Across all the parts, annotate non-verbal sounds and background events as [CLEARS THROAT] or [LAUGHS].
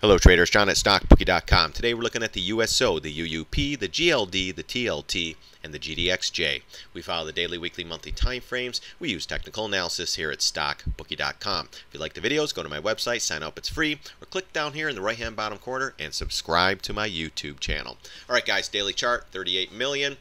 Hello traders, John at StockBookie.com. Today we're looking at the USO, the UUP, the GLD, the TLT, and the GDXJ. We follow the daily, weekly, monthly time frames. We use technical analysis here at StockBookie.com. If you like the videos, go to my website, sign up, it's free, or click down here in the right hand bottom corner and subscribe to my YouTube channel. Alright guys, daily chart, 38 million.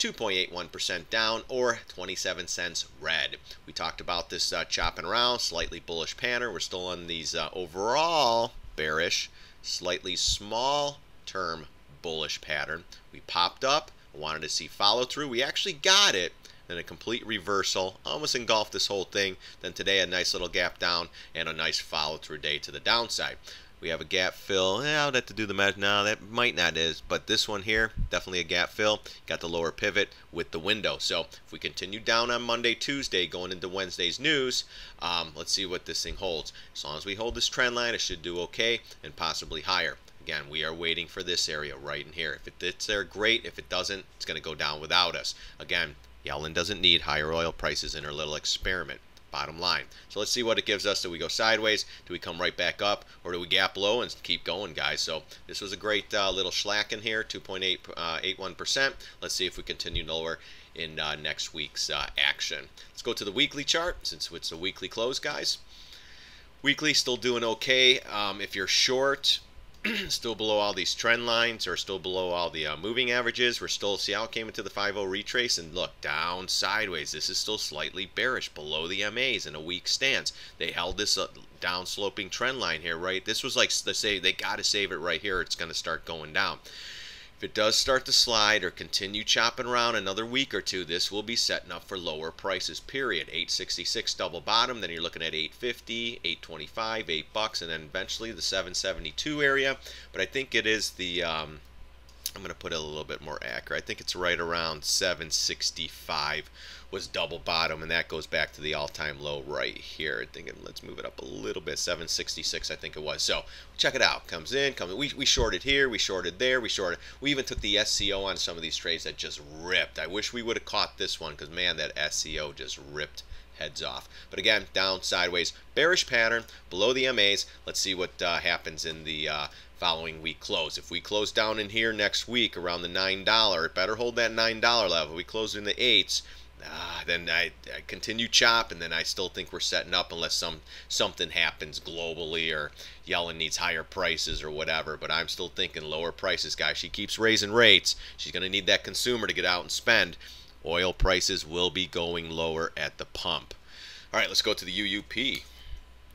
2.81% down or 27 cents red. We talked about this uh, chopping around, slightly bullish pattern. We're still on these uh, overall bearish, slightly small term bullish pattern. We popped up, wanted to see follow through. We actually got it. Then a complete reversal, almost engulfed this whole thing. Then today a nice little gap down and a nice follow through day to the downside. We have a gap fill. Eh, I'd have to do the math. No, that might not is. But this one here, definitely a gap fill. Got the lower pivot with the window. So if we continue down on Monday, Tuesday, going into Wednesday's news, um, let's see what this thing holds. As long as we hold this trend line, it should do okay and possibly higher. Again, we are waiting for this area right in here. If it, it's there, great. If it doesn't, it's going to go down without us. Again, Yellen doesn't need higher oil prices in her little experiment bottom line. So let's see what it gives us. Do we go sideways? Do we come right back up? Or do we gap low and keep going, guys? So this was a great uh, little slack in here, 2.81%. Uh, let's see if we continue lower in uh, next week's uh, action. Let's go to the weekly chart since it's a weekly close, guys. Weekly still doing okay. Um, if you're short, [CLEARS THROAT] still below all these trend lines or still below all the uh, moving averages. We're still, see how it came into the 5 retrace and look, down sideways. This is still slightly bearish below the MAs in a weak stance. They held this uh, down sloping trend line here, right? This was like, they say, they got to save it right here. It's going to start going down. If it does start to slide or continue chopping around another week or two, this will be setting up for lower prices, period. 866 double bottom, then you're looking at 850, 825, 8 bucks, and then eventually the 772 area. But I think it is the, um, I'm going to put it a little bit more accurate. I think it's right around 765 was double bottom, and that goes back to the all-time low right here. I think let's move it up a little bit, 766 I think it was. So check it out. Comes in, comes. In. We we shorted here, we shorted there, we shorted. We even took the SCO on some of these trades that just ripped. I wish we would have caught this one because man, that SCO just ripped heads off. But again, down, sideways, bearish pattern below the MAs. Let's see what uh, happens in the uh, following week close. If we close down in here next week around the $9, better hold that $9 level. we close in the 8s, uh, then I, I, continue chop, and then I still think we're setting up unless some something happens globally or Yellen needs higher prices or whatever. But I'm still thinking lower prices, guys. She keeps raising rates. She's going to need that consumer to get out and spend. Oil prices will be going lower at the pump. All right, let's go to the UUP.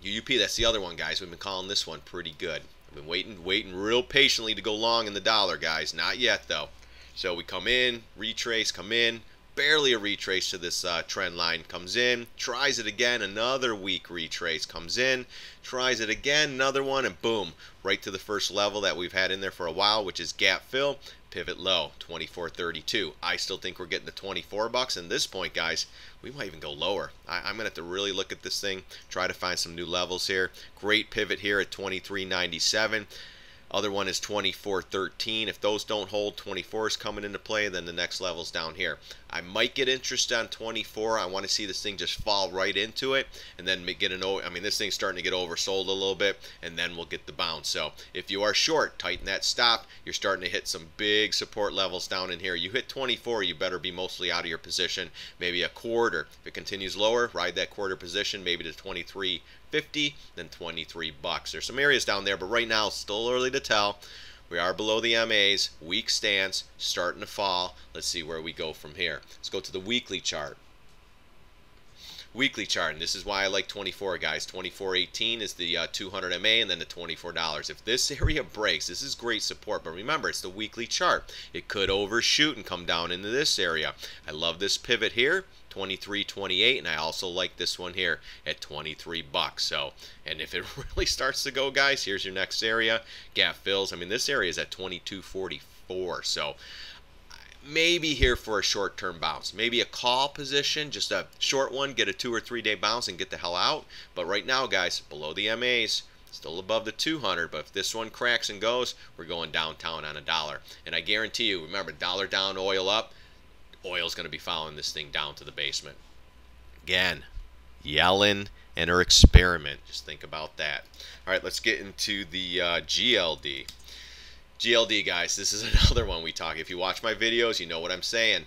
UUP, that's the other one, guys. We've been calling this one pretty good. Been waiting, waiting real patiently to go long in the dollar, guys. Not yet, though. So we come in, retrace, come in, barely a retrace to this uh, trend line comes in tries it again another weak retrace comes in tries it again another one and boom right to the first level that we've had in there for a while which is gap fill pivot low 24.32 I still think we're getting the 24 bucks and this point guys. We might even go lower. I, am gonna have to really look at this thing try to find some new levels here. Great pivot here at 23.97 other one is 24.13. If those don't hold, 24 is coming into play. Then the next level's down here. I might get interested on 24. I want to see this thing just fall right into it and then get an I mean, this thing's starting to get oversold a little bit and then we'll get the bounce. So if you are short, tighten that stop. You're starting to hit some big support levels down in here. You hit 24, you better be mostly out of your position. Maybe a quarter. If it continues lower, ride that quarter position, maybe to 23 50 then 23 bucks. There's some areas down there, but right now still early to tell. We are below the MAs, weak stance, starting to fall. Let's see where we go from here. Let's go to the weekly chart. Weekly chart, and this is why I like 24, guys. 24.18 is the uh, 200 MA and then the $24. If this [LAUGHS] area breaks, this is great support, but remember, it's the weekly chart. It could overshoot and come down into this area. I love this pivot here. 23.28 and I also like this one here at 23 bucks. So and if it [LAUGHS] really starts to go guys here's your next area gap fills. I mean this area is at 22.44 so maybe here for a short-term bounce. Maybe a call position just a short one get a two or three day bounce and get the hell out. But right now guys below the MAs still above the 200 but if this one cracks and goes we're going downtown on a dollar. And I guarantee you remember dollar down oil up oil's going to be following this thing down to the basement. Again, Yellen and her experiment. Just think about that. All right, let's get into the uh, GLD. GLD, guys, this is [LAUGHS] another one we talk. If you watch my videos, you know what I'm saying.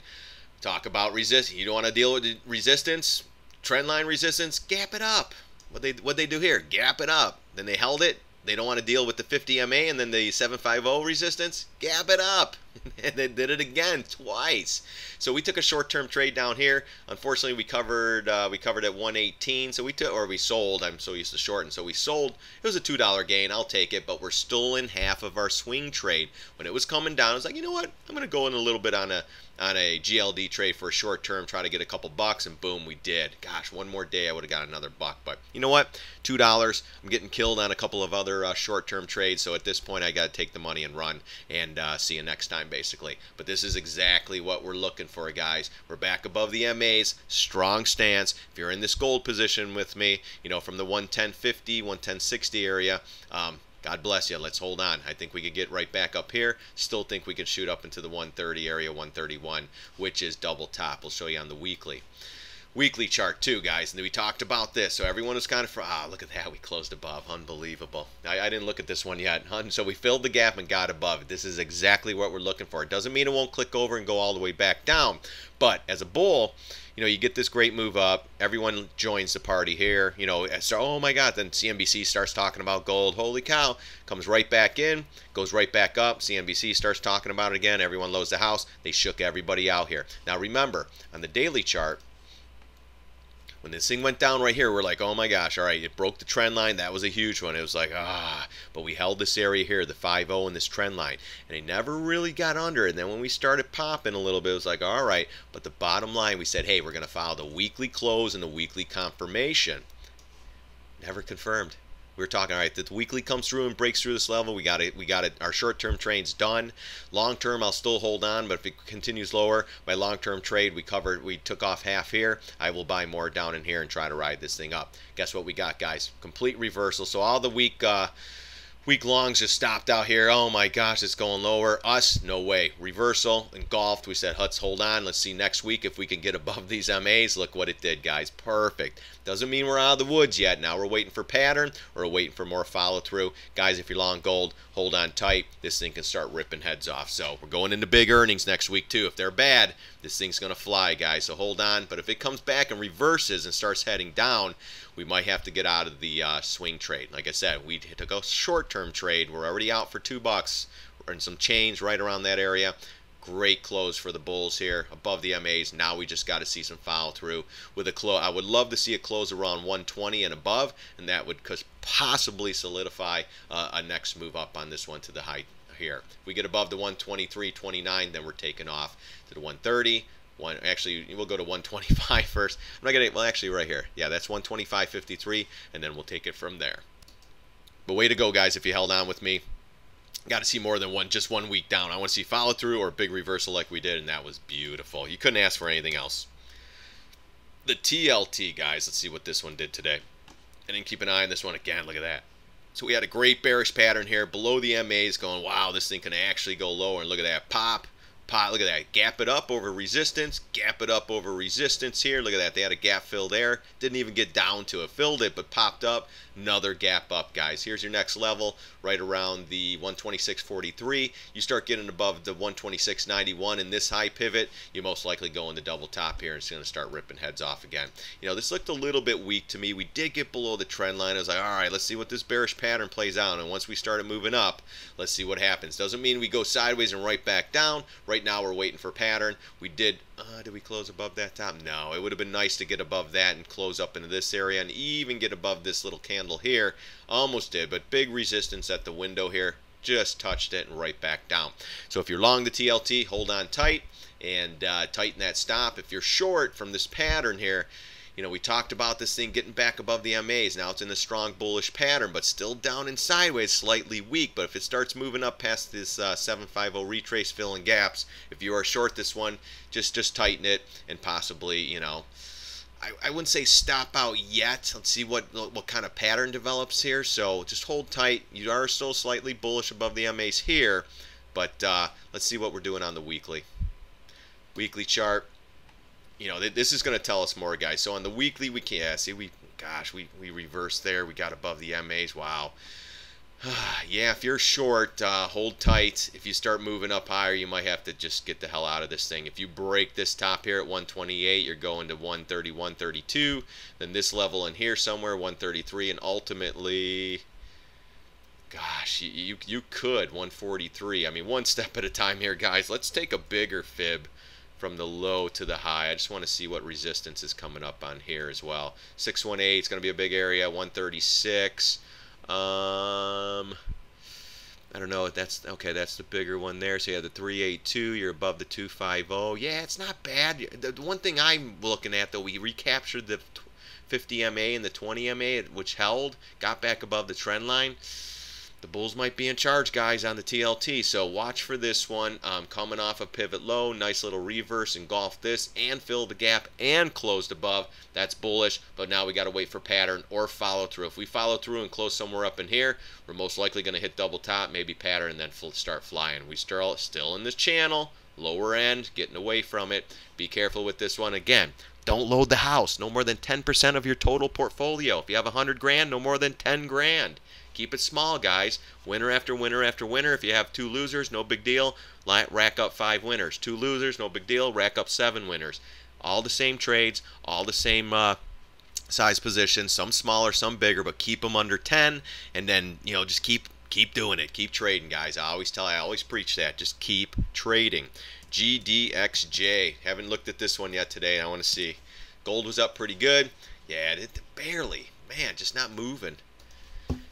Talk about resist. You don't want to deal with resistance, trendline resistance. Gap it up. What they what they do here? Gap it up. Then they held it. They don't want to deal with the 50 MA and then the 750 resistance. Gap it up. [LAUGHS] and they did it again twice. So we took a short-term trade down here. Unfortunately, we covered uh, we covered at 118. So we took or we sold. I'm so used to shorting. So we sold. It was a two dollar gain. I'll take it. But we're still in half of our swing trade. When it was coming down, I was like, you know what? I'm gonna go in a little bit on a on a GLD trade for a short term, try to get a couple bucks, and boom, we did. Gosh, one more day, I would have got another buck. But you know what? Two dollars. I'm getting killed on a couple of other uh, short term trades. So at this point, I got to take the money and run. And uh, see you next time, basically. But this is exactly what we're looking for, guys. We're back above the MAs, strong stance. If you're in this gold position with me, you know, from the 110.50, 110.60 area, um, God bless you. Let's hold on. I think we could get right back up here. Still think we could shoot up into the 130 area, 131, which is double top. We'll show you on the weekly weekly chart too, guys. And we talked about this, so everyone was kind of ah, look at that, we closed above, unbelievable. I, I didn't look at this one yet, [LAUGHS] so we filled the gap and got above. This is exactly what we're looking for. It doesn't mean it won't click over and go all the way back down, but as a bull, you know, you get this great move up. Everyone joins the party here. You know, so, oh my God, then CNBC starts talking about gold. Holy cow. Comes right back in, goes right back up. CNBC starts talking about it again. Everyone loads the house. They shook everybody out here. Now remember, on the daily chart, when this thing went down right here, we're like, oh my gosh, all right, it broke the trend line. That was a huge one. It was like, ah, but we held this area here, the 5-0 and this trend line, and it never really got under. And then when we started popping a little bit, it was like, all right, but the bottom line, we said, hey, we're going to follow the weekly close and the weekly confirmation. Never confirmed we were talking all right the weekly comes through and breaks through this level we got it we got it our short-term trade's done long term i'll still hold on but if it continues lower my long-term trade we covered we took off half here i will buy more down in here and try to ride this thing up guess what we got guys complete reversal so all the week uh, Week longs just stopped out here. Oh my gosh, it's going lower. Us, no way. Reversal, engulfed. We said, Huts, hold on. Let's see next week if we can get above [LAUGHS] these MAs. Look what it did, guys. Perfect. Doesn't mean we're out of the woods yet. Now we're waiting for pattern or waiting for more follow through. Guys, if you're long gold, hold on tight. This thing can start ripping heads off. So we're going into big earnings next week too. If they're bad, this thing's going to fly, guys. So hold on. But if it comes back and reverses and starts heading down, we might have to get out of the uh, swing trade. Like I said, we took a short-term trade. We're already out for two bucks and some change right around that area. Great close for the Bulls here, above the MAs. Now we just got to see some follow through with a close. I would love to see a close around 120 and above, and that would possibly solidify uh, a next move up on this one to the height here. If we get above the 123.29, then we're taking off to the 130 one actually we'll go to 125 [LAUGHS] first i'm not gonna well actually right here yeah that's 125.53 and then we'll take it from there but way to go guys if you held on with me got to see more than one just one week down. I want to see follow through or a big reversal like we did and that was beautiful. You couldn't ask for anything else. The tlt guys let's see what this one did today. And then keep an eye on this one again look at that. So we had a great bearish pattern here below the MAs going, wow, this thing can actually go lower. And look at that pop, pot. Look at that. Gap it up over resistance. Gap it up over resistance here. Look at that. They had a gap fill there. Didn't even get down to it. Filled it, but popped up. Another gap up, guys. Here's your next level, right around the 126.43. You start getting above the 126.91 in this high pivot, you most likely go the double top here and it's going to start ripping heads off again. You know, this looked a little bit weak to me. We did get below the trend line. I was like, all right, let's see what this bearish pattern plays out. And once we started moving up, let's see what happens. Doesn't mean we go sideways and right back down. Right now, we're waiting for pattern. We did uh, did we close above that top? No. It would have been nice to get above that and close up into this area and even get above this little candle here. Almost did, but big resistance at the window here. Just touched it and right back down. So if you're long the TLT, hold on tight and uh, tighten that stop. If you're short from this pattern here, you know, we talked about this thing getting back above the MAs. Now it's in a strong bullish pattern, but still down and sideways, slightly weak. But if it starts moving up past this uh, 750 retrace filling gaps, if you are short this one, just just tighten it and possibly, you know, I, I wouldn't say stop out yet. Let's see what what kind of pattern develops here. So just hold tight. You are still slightly bullish above the MAs here, but uh, let's see what we're doing on the weekly. Weekly chart you know, this is going to tell us more, guys. So on the weekly, we can yeah, see we gosh, we, we reversed there. We got above the MAs. Wow. [SIGHS] yeah, if you're short, uh, hold tight. If you start moving up higher, you might have to just get the hell out of this thing. If you break this top here at 128, you're going to 130, 132. Then this level in here somewhere, 133, and ultimately, gosh, you, you could 143. I mean, one [LAUGHS] step at a time here, guys. Let's take a bigger fib from the low to the high. I just want to see what resistance is coming up on here as well. 618 is going to be a big area. 136. Um, I don't know. That's okay. That's the bigger one there. So you have the 382. You're above the 250. Yeah, it's not bad. The one thing I'm looking at though, we recaptured the 50 MA and the 20 MA, which held, got back above the trend line the Bulls might be in charge, guys, on the TLT. So watch for this one. Um, coming off a pivot low, nice little reverse, engulf this, and fill the gap, and closed above. That's bullish, but now we got to wait for pattern or follow through. If we follow through and close somewhere up in here, we're most likely going to hit double top, maybe pattern, and then start flying. We still still in this channel, lower end, getting away from it. Be careful with this one. Again, don't load the house. No more than 10% of your total portfolio. If you have 100 grand, no more than 10 grand. Keep it small, guys. Winner after winner after winner. If you have two losers, no big deal. Rack up five winners. Two losers, no big deal. Rack up seven winners. All the same trades, all the same uh, size positions. Some smaller, some bigger, but keep them under 10. And then, you know, just keep keep doing it. Keep trading, guys. I always tell, I always preach that. Just keep trading. GDXJ. Haven't looked at this one yet today. I want to see. Gold was up pretty good. Yeah, it barely. Man, just not moving.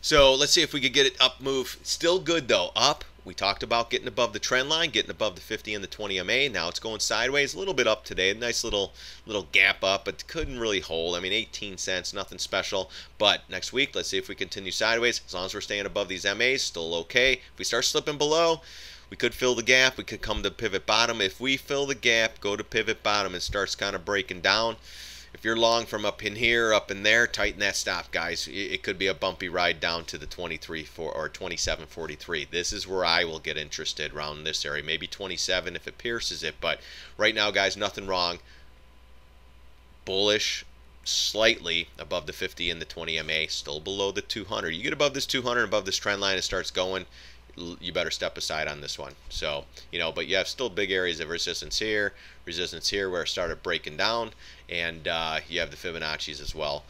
So let's see if we could get it up move. Still good though, up. We talked about getting above the trend line, getting above the 50 and the 20 MA. Now it's going sideways, a little bit up today. A nice little little gap up, but couldn't really hold. I mean, 18 cents, nothing special. But next week, let's see if we continue sideways. As long as we're staying above these MAs, still okay. If we start slipping below, we could fill the gap. We could come to pivot bottom. If we fill the gap, go to pivot bottom, and starts kind of breaking down, if you're long from up in here, up in there, tighten that stop, guys. It could be a bumpy ride down to the 23 4 or 27.43. This is where I will get interested around this area. Maybe 27 if it pierces it, but right now, guys, nothing wrong. Bullish, slightly above the 50 and the 20 MA, still below the 200. You get above this 200, above this trend line, it starts going you better step aside on this one. So, you know, but you have still big areas of resistance here, resistance here where it started breaking down, and uh, you have the Fibonacci's as well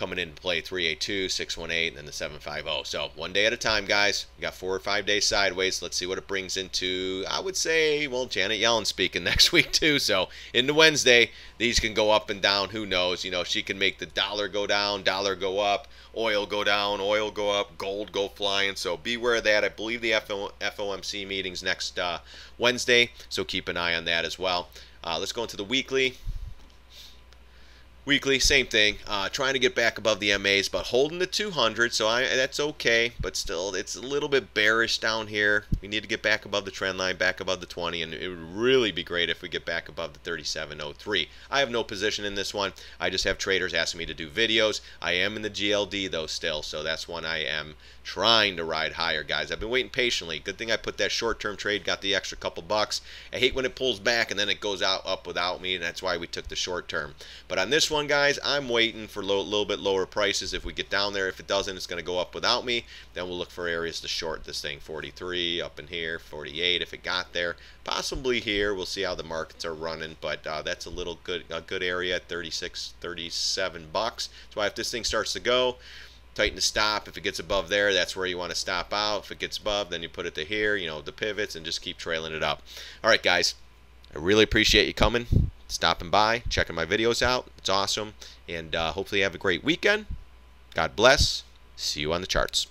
coming into play 382, 618, and then the 750. So one day at a time, guys. We got four or five days sideways. Let's see what it brings into, I would say, well, Janet Yellen speaking [LAUGHS] next week too. So into Wednesday, these can go up and down. Who knows? You know, she can make the dollar go down, dollar go up, oil go down, oil go up, gold go flying. So beware of that. I believe the FOMC meeting's next uh, Wednesday. So keep an eye on that as well. Uh, let's go into the weekly. Weekly, same thing. Uh, trying to get back above the MAs, but holding the 200, so I, that's okay. But still, it's a little bit bearish down here. We need to get back above the trend line, back above the 20, and it would really be great if we get back above the 37.03. I have no position in this one. I just have traders asking me to do videos. I am in the GLD though still, so that's one I am trying to ride higher, guys. I've been waiting patiently. Good thing I put that short-term trade, got the extra couple bucks. I hate when it pulls back and then it goes out up without me, and that's why we took the short term. But on this one, guys, I'm waiting for a little bit lower prices. If we get down there, if it doesn't, it's going to go up without me. Then we'll look for areas to short this thing. 43 up in here, 48 if it got there. Possibly here. We'll see how the markets are running, but uh, that's a little good, a good area at 36, 37 bucks. So if this thing starts to go, tighten the stop. If it gets above there, that's where you want to stop out. If it gets above, then you put it to here, you know, the pivots, and just keep trailing it up. All right, guys. I really appreciate you coming, stopping by, checking my videos out. It's awesome. And uh, hopefully you have a great weekend. God bless. See you on the charts.